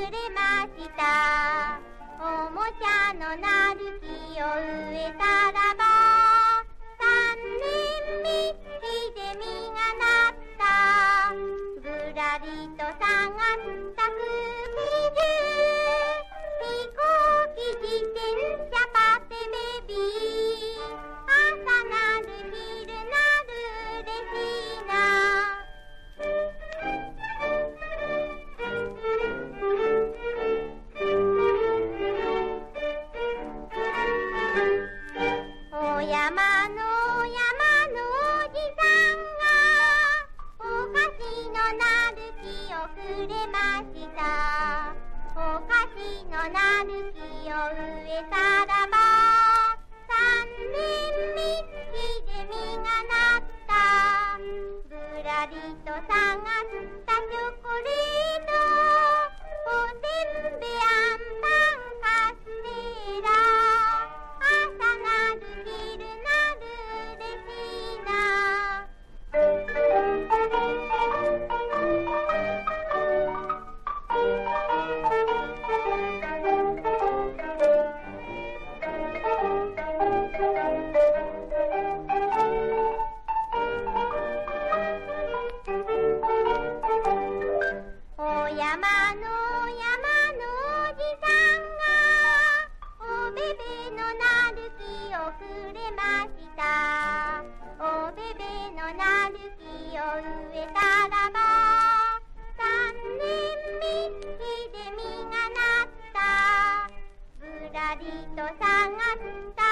れました。おもちゃのなる木を植えたらば三年目ひでみがなった。ぶらりと探すました。お菓子のなる木を植えたらば。三年目ひでみがなった。ぶらりと探人探すん